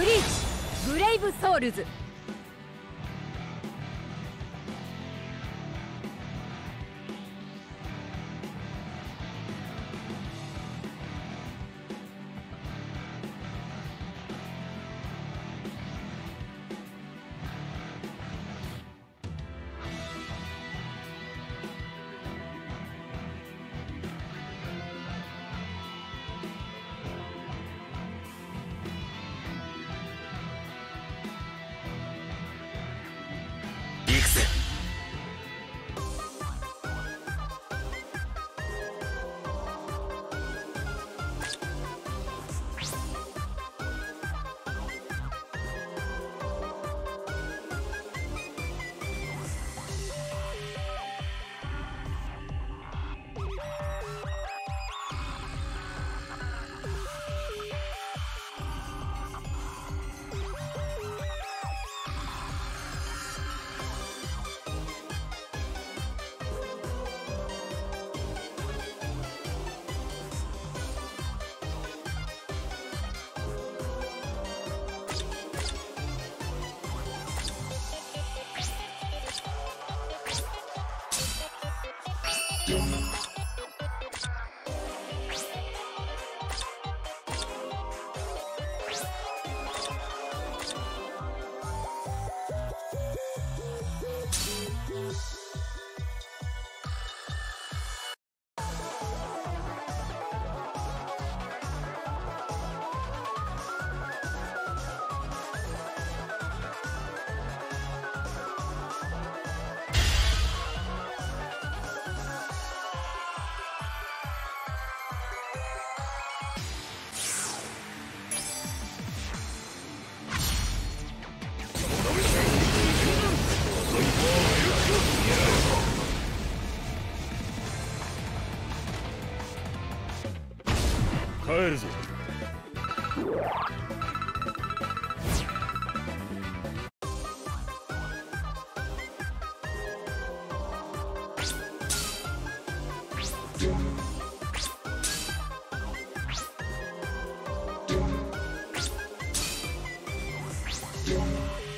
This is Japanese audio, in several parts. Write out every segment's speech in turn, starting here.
ブリーチブレイブソウルズ。Nixon. Música amazing. Yeah.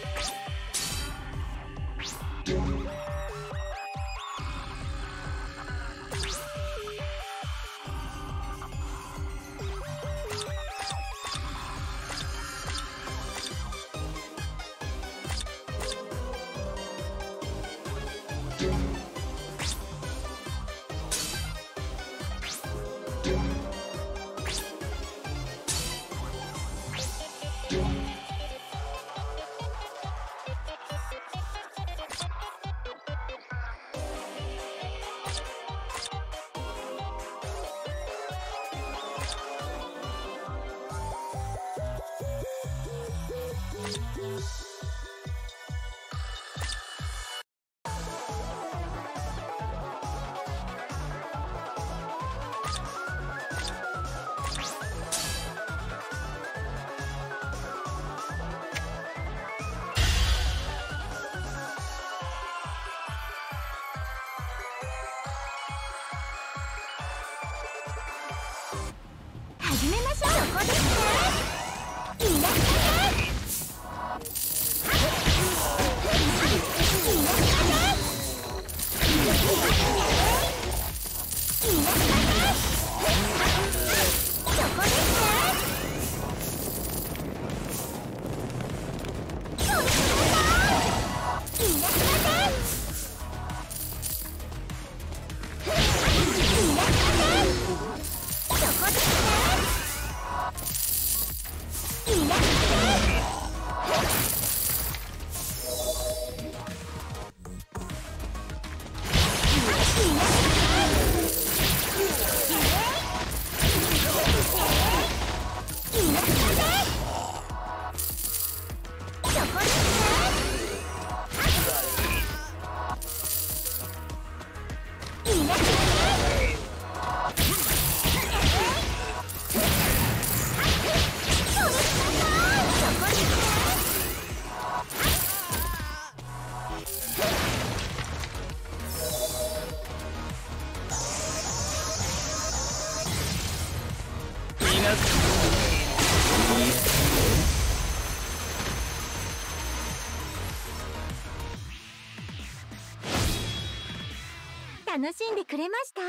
始めましょう。そこですね。楽しんでくれました？